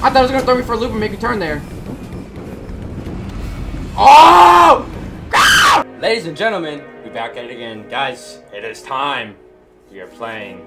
I thought it was gonna throw me for a loop and make me turn there. Oh! Ah! Ladies and gentlemen, we're back at it again. Guys, it is time. We are playing.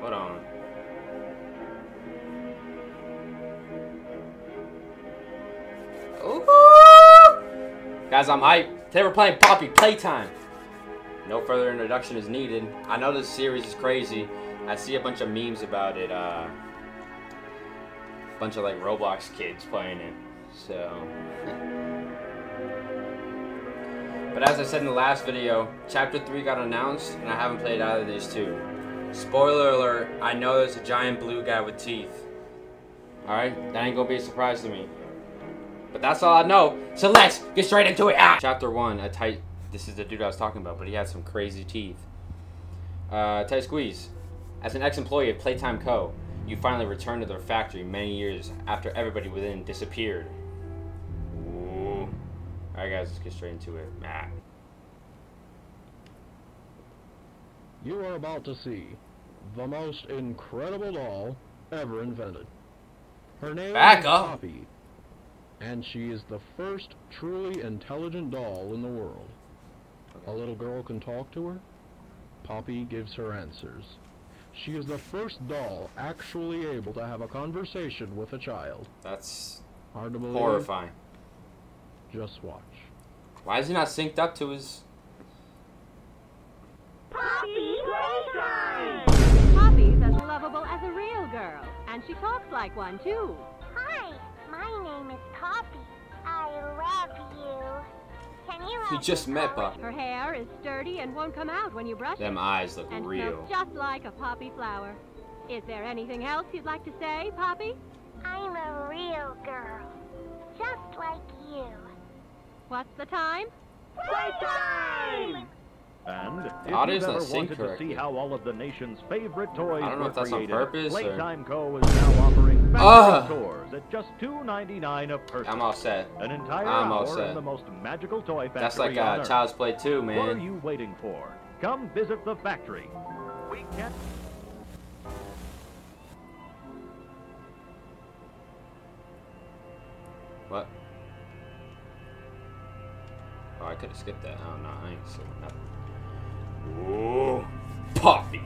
Hold on. Ooh! Guys, I'm hyped. Today we're playing Poppy Playtime. No further introduction is needed. I know this series is crazy. I see a bunch of memes about it. Uh, a bunch of like Roblox kids playing it. So. but as I said in the last video, Chapter 3 got announced, and I haven't played either of these two. Spoiler alert, I know there's a giant blue guy with teeth. Alright? That ain't gonna be a surprise to me. But that's all I know. So let's get straight into it. Ah! Chapter 1, a tight... This is the dude I was talking about, but he had some crazy teeth. Uh, tight squeeze. As an ex-employee of Playtime Co., you finally returned to their factory many years after everybody within disappeared. Ooh. Alright guys, let's get straight into it. Ah. You are about to see the most incredible doll ever invented. Her name Back is up. Poppy, and she is the first truly intelligent doll in the world. A little girl can talk to her. Poppy gives her answers. She is the first doll actually able to have a conversation with a child. That's Hard to believe? horrifying. Just watch. Why is he not synced up to his... Poppy Playtime! Poppy's as lovable as a real girl, and she talks like one too. Hi, my name is Poppy. I love you. Can you He just me met color- Poppy. Her hair is sturdy and won't come out when you brush Them it, eyes look and real. smells just like a poppy flower. Is there anything else you'd like to say, Poppy? I'm a real girl. Just like you. What's the time? Playtime! And if The you've ever synced wanted to see how all of the nation's favorite toys I don't know were if that's on created, purpose or- Playtime Co. is now offering Factory tours at just $2.99 a person. I'm all set. An entire I'm all set. the most magical toy factory That's like uh, Child's Play 2, What are man. you waiting for? Come visit the factory. We can't What? Oh, I could have skipped that. Oh, no, I ain't skipping nothing. Ooh, Poppy.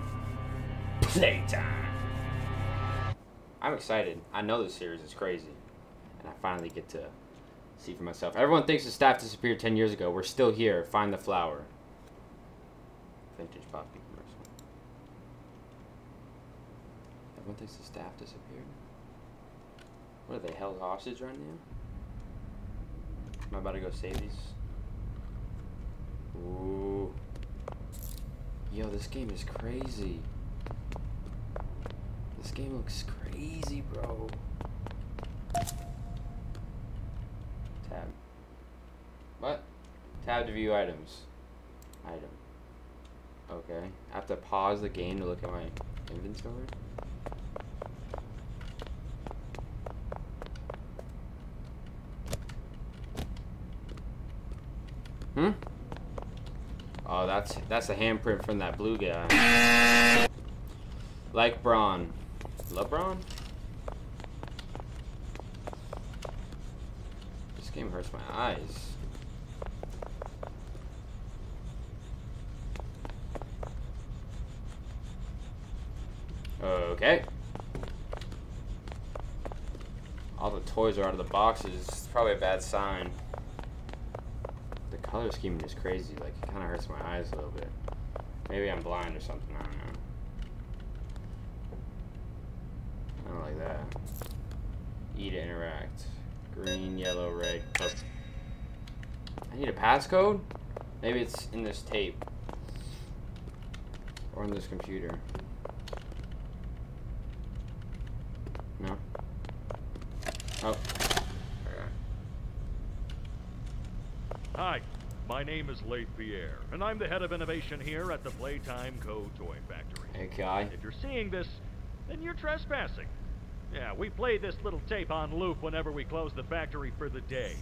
Playtime. I'm excited. I know this series is crazy. And I finally get to see for myself. Everyone thinks the staff disappeared 10 years ago. We're still here. Find the flower. Vintage Poppy commercial. Everyone thinks the staff disappeared. What are they held hostage right now? Am I about to go save these? Ooh. Yo, this game is crazy. This game looks crazy, bro. Tab. What? Tab to view items. Item. Okay. I have to pause the game to look at my inventory. Hmm? Oh, that's that's a handprint from that blue guy. Like Braun. LeBron? This game hurts my eyes. Okay. All the toys are out of the boxes. It's probably a bad sign. The color scheme is crazy. Like, it kind of hurts my eyes a little bit. Maybe I'm blind or something. I don't know. I don't like that. E to interact. Green, yellow, red, purple. I need a passcode? Maybe it's in this tape. Or in this computer. No? Oh. Hi, my name is Leith Pierre, and I'm the head of innovation here at the Playtime Co. Toy Factory. Okay. If you're seeing this, then you're trespassing. Yeah, we play this little tape on loop whenever we close the factory for the day.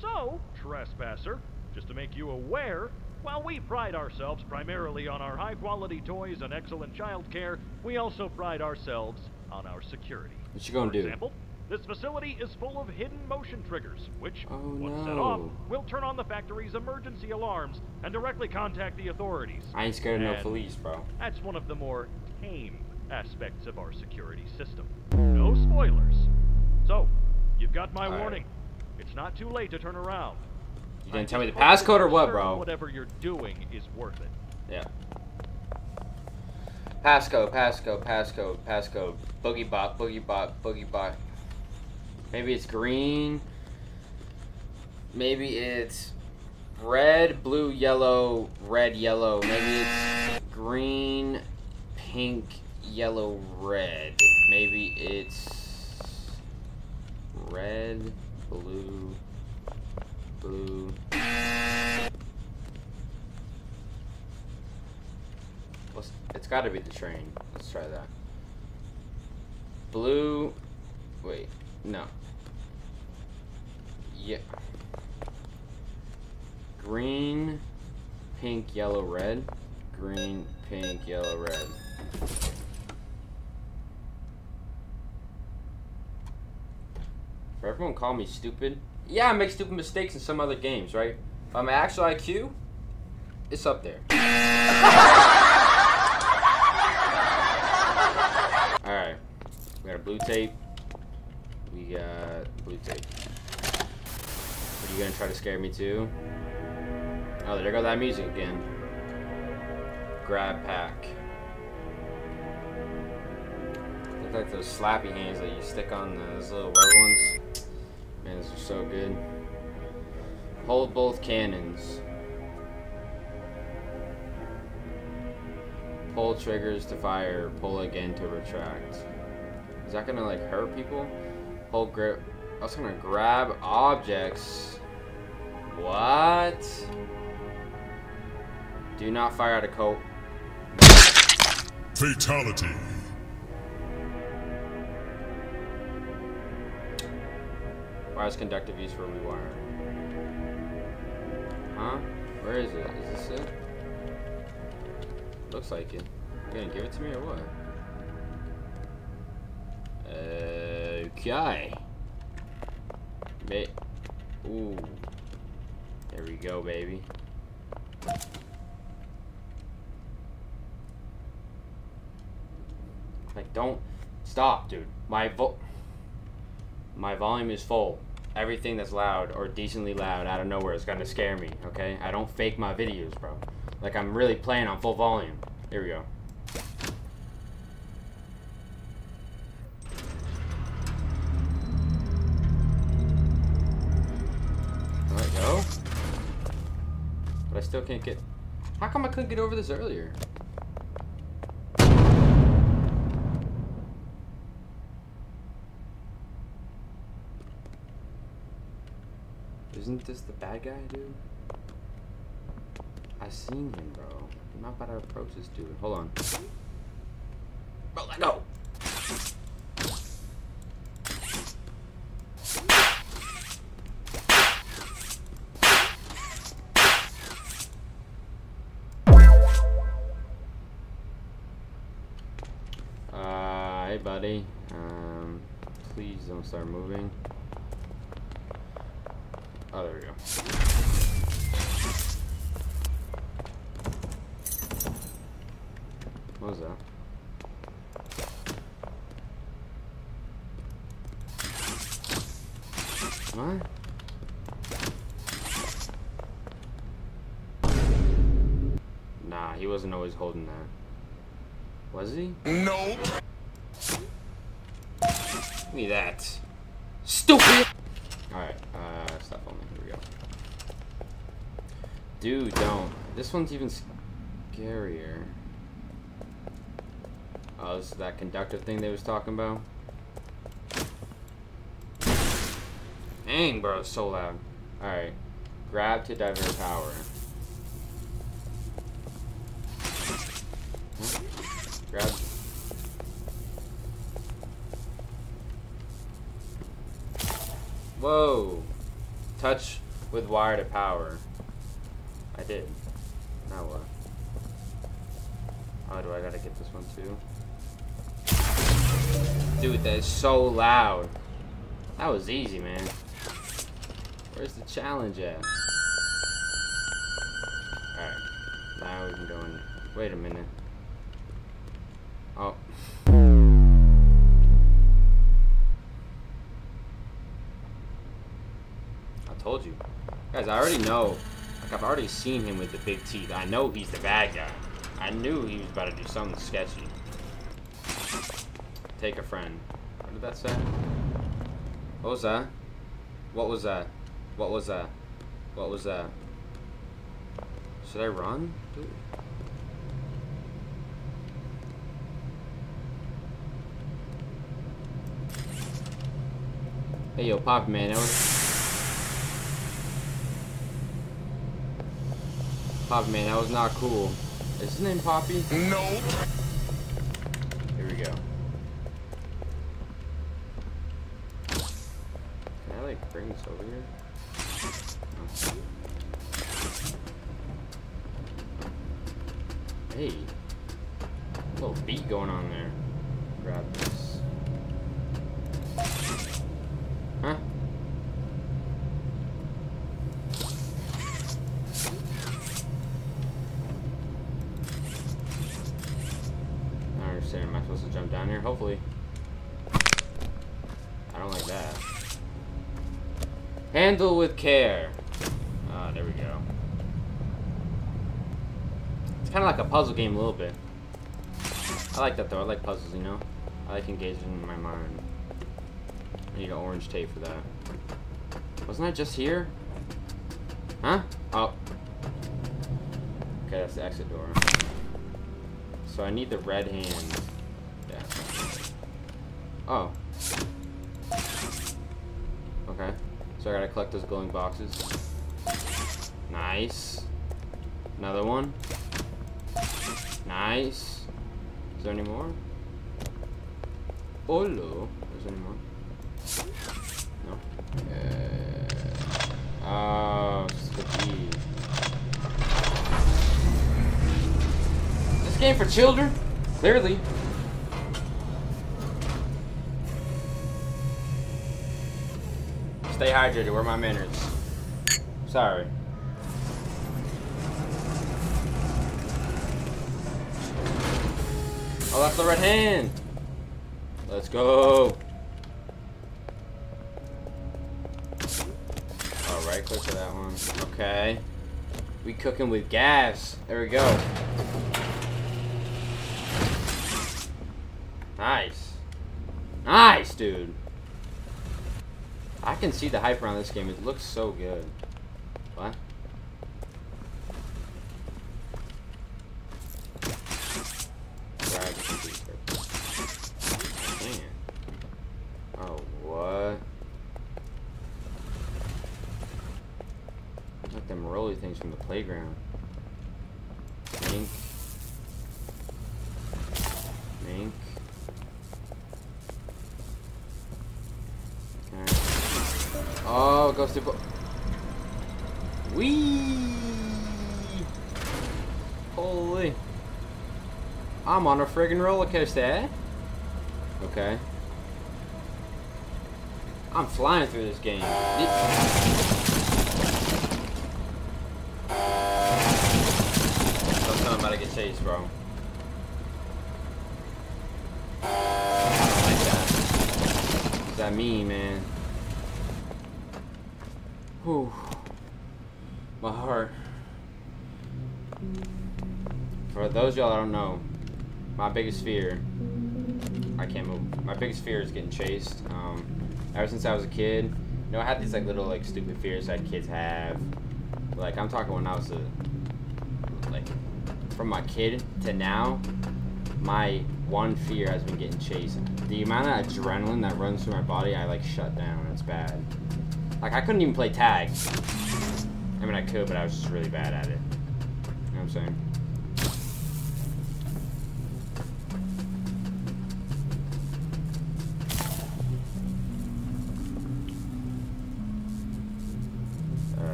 So, trespasser, just to make you aware, While we pride ourselves primarily on our high quality toys and excellent child care, we also pride ourselves on our security. What you gonna For do? example, this facility is full of hidden motion triggers, which, Oh, once set off, will turn on the factory's emergency alarms and directly contact the authorities. I ain't scared of no police, bro. That's one of the more tame aspects of our security system. No spoilers. So, you've got my All right. warning. It's not too late to turn around. You didn't tell me the passcode or what, bro? Whatever you're doing is worth it. Yeah. Passcode, passcode, passcode, passcode. Boogie bot, boogie bot, boogie bot. Maybe it's green. Maybe it's red, blue, yellow, red, yellow. Maybe it's green, pink, yellow, red. Maybe it's red, blue, blue. It's got to be the train. Let's try that. Blue. Wait, no. Yeah. Green, pink, yellow, red. Green, pink, yellow, red. Everyone call me stupid. Yeah, I make stupid mistakes in some other games, right? But my actual IQ, it's up there. Alright. We got a blue tape. We got blue tape. Are you gonna try to scare me too? Oh, there go that music again. Grab pack. Look like those slappy hands that you stick on those little rubber ones. Man, those are so good. Hold both cannons. Pull triggers to fire, pull again to retract. Is that gonna like hurt people? Hold grip. I was gonna grab objects. What? Do not fire at a coat. Fatality. Wireless conductive use for rewiring. Huh? Where is it? Is this it? Looks like it. You gonna give it to me or what? Okay. Ma- Ooh. There we go, baby. Like, don't stop, dude. My vo- my volume is full. Everything that's loud or decently loud out of nowhere is gonna scare me. Okay, I don't fake my videos, bro. Like I'm really playing on full volume. Here we go. Let go. But I still can't get. How come I couldn't get over this earlier? Isn't this the bad guy, dude? I seen him, bro. I'm not about to approach this dude. Hold on. Bro, let go. Uh, hey, buddy. Um, please don't start moving. Oh, there we go. What was that? What? Nah, he wasn't always holding that. Was he? Nope. Give me that. Stupid! Alright, uh, stop filming. Here we go. Dude, don't. This one's even scarier. Oh, this is that conductive thing they was talking about? Dang, bro, so loud. Alright. Grab to divert power. Grab. Whoa. Touch with wire to power. I did. Now what? Oh, do I gotta get this one too? Dude, that is so loud. That was easy, man. Where's the challenge at? Alright. Now we can go in. Wait a minute. Oh. I told you. Guys, I already know. Like, I've already seen him with the big teeth. I know he's the bad guy. I knew he was about to do something sketchy. Take a friend. What did that say? What was that? What was that? What was that? What was that? Should I run? Dude. Hey, yo, Pop Man, that was... Poppy Man, that was not cool. Is his name Poppy? Nope. Here we go. Can I like bring this over here? Hey. Little beat going on there. Grab this. Huh? I don't understand. Am I supposed to jump down here? Hopefully. I don't like that. Handle with care. Ah, there we go. It's kind of like a puzzle game a little bit. I like that though. I like puzzles, you know? I like engaging my mind. I need an orange tape for that. Wasn't I just here? Huh? Oh. Okay, that's the exit door. So I need the red hand. Yeah. Oh. So I gotta collect those glowing boxes. Nice. Another one. Nice. Is there any more? Oh, no. Is there any more? No. Uh, oh, this game for children? Clearly. Stay hydrated. Where are my manners? Sorry. Oh, that's the red hand. Let's go. Oh, right click for that one. Okay. We cooking with gas. There we go. Nice. Nice, dude. I can see the hype around this game. It looks so good. What? I'm on a friggin' roller coaster? Okay. I'm flying through this game. I'm about to get chased, bro. I don't like that. That mean, man? Whew. My heart. For those y'all that don't know, my biggest fear, I can't move. My biggest fear is getting chased. Um, ever since I was a kid, you know, I had these like little like stupid fears that kids have. Like I'm talking when I was a, like, from my kid to now, my one fear has been getting chased. The amount of adrenaline that runs through my body, I like shut down. It's bad. Like I couldn't even play tag. I mean I could, but I was just really bad at it. You know what I'm saying?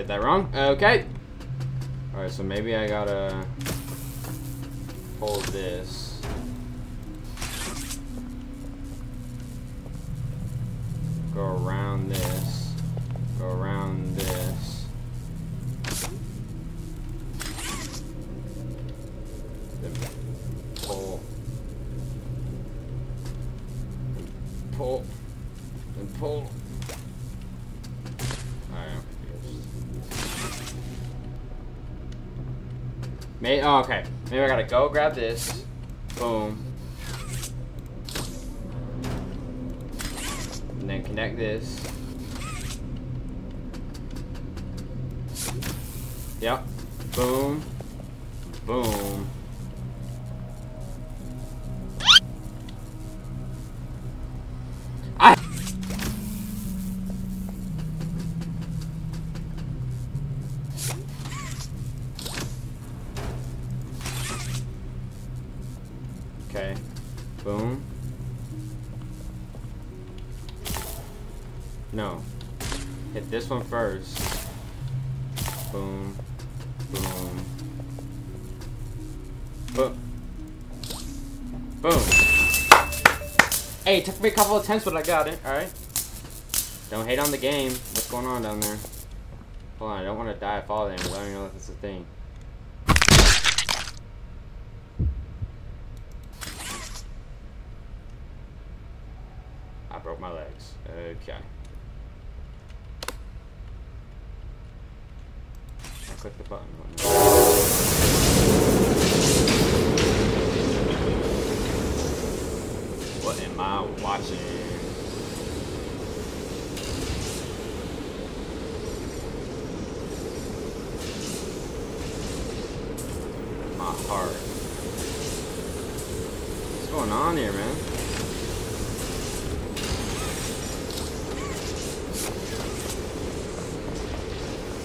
Did that wrong. Okay. Alright, so maybe I gotta pull this. Go around this. May oh, okay. Maybe I gotta go grab this. Boom. And then connect this. Yep. Boom. Boom. Okay. Boom. No. Hit this one first. Boom. Boom. Boom. Boom. Hey, it took me a couple of attempts, but I got it. Alright. Don't hate on the game. What's going on down there? Hold on, I don't want to die falling. I don't even know if it's a thing. I broke my legs. Okay. Click the button. What am I watching? My heart. What's going on here, man?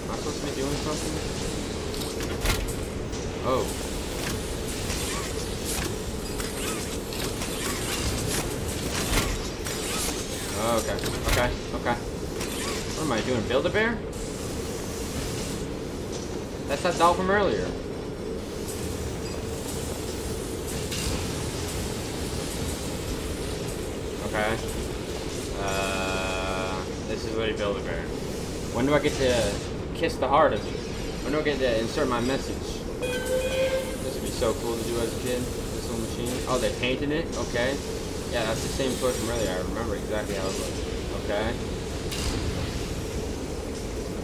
Am I supposed to be doing something? Oh. Okay, okay, okay. What Build a bear? That's that doll from earlier. Okay. Uh, this is where you build a bear. When do I get to kiss the heart of you? When do I get to insert my message? This would be so cool to do as a kid. This little machine. Oh, they painted it? Okay. Yeah, that's the same toy from earlier. I remember exactly how it looked. Okay.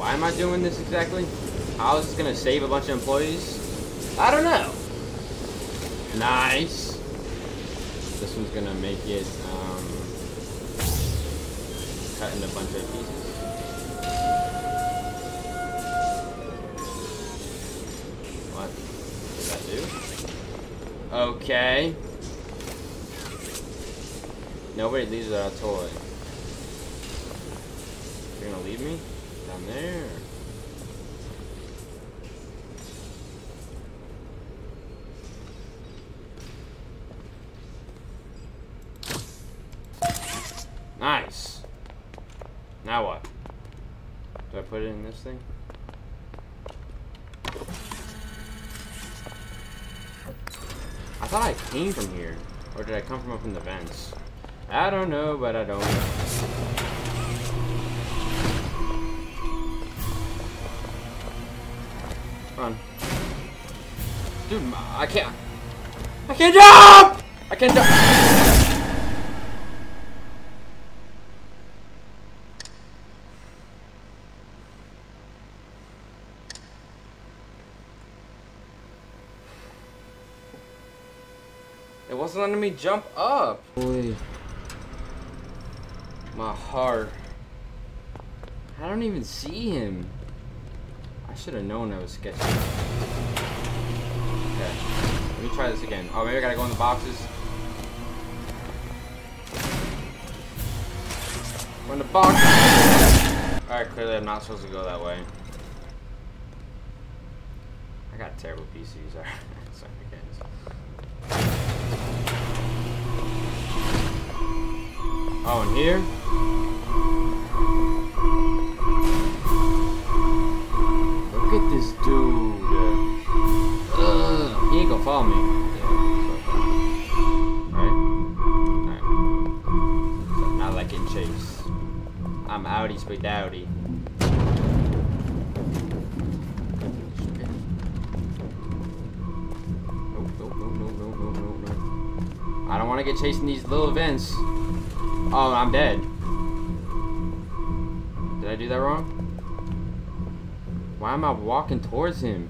Why am I doing this exactly? How is this gonna save a bunch of employees? I don't know. Nice. This one's gonna make it um, cut into a bunch of pieces. What does that do? Okay. Nobody leaves without a toy. You're gonna leave me? Down there? Nice. Now what? Do I put it in this thing? I thought I came from here. Or did I come from up in the vents? I don't know, but I don't. Run. Dude, I can't. I can't jump! I can't jump! It wasn't letting me jump up. Boy. My heart. I don't even see him. I should have known that was sketchy. Try this again. Oh, maybe I gotta go in the boxes. Go in the box. Alright, clearly I'm not supposed to go that way. I got terrible PCs. Alright. Sorry, guys. Oh, and here? Follow me. Alright? Alright. So not like in chase. I'm outie spaghetti. I don't want to get chased in these little events. Oh, I'm dead. Did I do that wrong? Why am I walking towards him?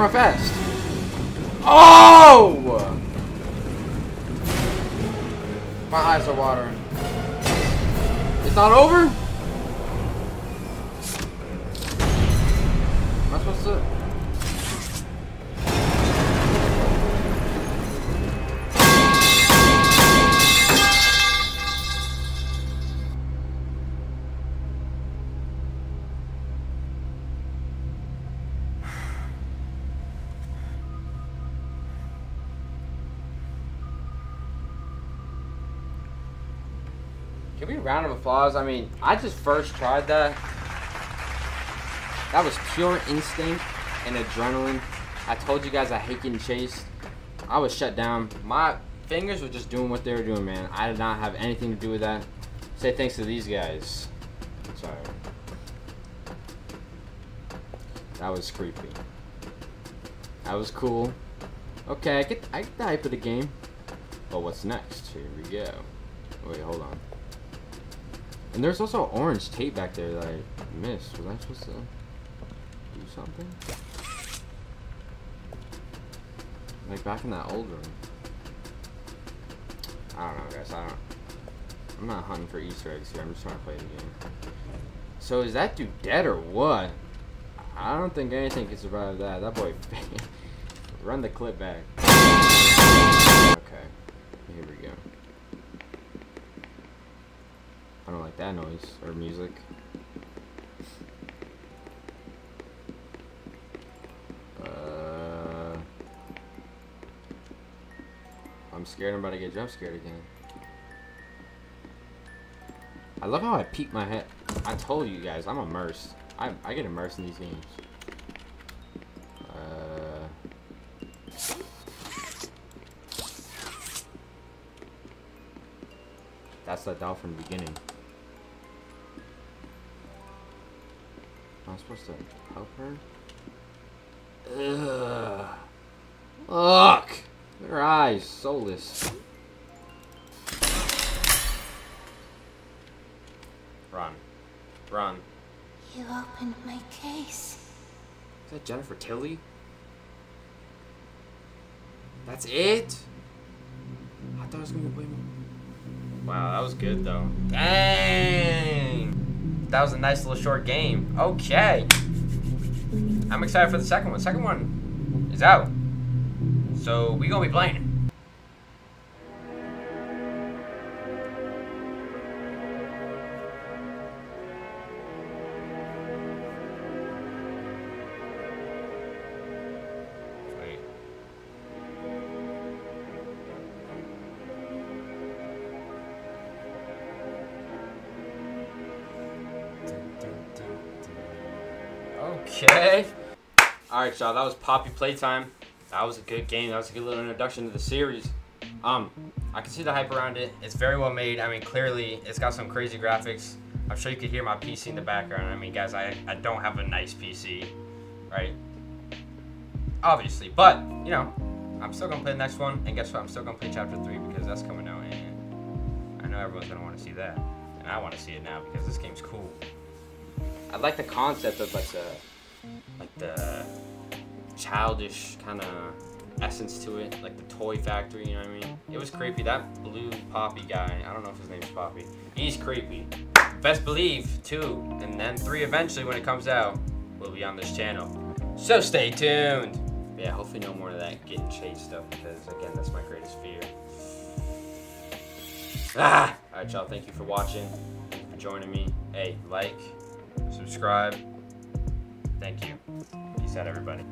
Run fast. Oh! My eyes are watering. It's not over? Round of applause. I mean, I just first tried that. That was pure instinct and adrenaline. I told you guys I hate getting chased. I was shut down. My fingers were just doing what they were doing, man. I did not have anything to do with that. Say thanks to these guys. Sorry. That was creepy. That was cool. Okay, I get, I get the hype of the game. But what's next? Here we go. Wait, hold on. And there's also orange tape back there that I missed. Was I supposed to do something? Like back in that old room. I don't know, guys. I don't. I'm not hunting for Easter eggs here. I'm just trying to play the game. So is that dude dead or what? I don't think anything can survive that. That boy. Run the clip back. I don't like that noise or music. Uh, I'm scared I'm about to get jump scared again. I love how I peek my head. I told you guys, I'm immersed. I, I get immersed in these games. Uh, that's the doll from the beginning. Am I supposed to help her? Ugh. Look! Her eyes, soulless. Run. Run. You opened my case. Is that Jennifer Tilly? That's it? I thought it was gonna be way more. Wow, that was good though. Dang! That was a nice little short game. Okay. I'm excited for the second one. Second one is out. So we gonna be playing it. Alright, y'all. That was Poppy Playtime. That was a good game. That was a good little introduction to the series. Um, I can see the hype around it. It's very well made. I mean, clearly, it's got some crazy graphics. I'm sure you could hear my PC in the background. I mean, guys, I, I don't have a nice PC, right? Obviously. But, you know, I'm still going to play the next one. And guess what? I'm still going to play Chapter 3 because that's coming out, and I know everyone's gonna want to see that, and I want to see it now because this game's cool. I like the concept of like the, like the childish kind of essence to it, like the toy factory. You know what I mean? It was creepy. That blue Poppy guy. I don't know if his name's Poppy. He's creepy. Best believe two, and then three eventually when it comes out will be on this channel. So stay tuned. Yeah, hopefully no more of that getting chased stuff because again, that's my greatest fear. Ah! Alright y'all, thank you for watching. Thank you for joining me. Hey, like, subscribe. Thank you. Peace out everybody.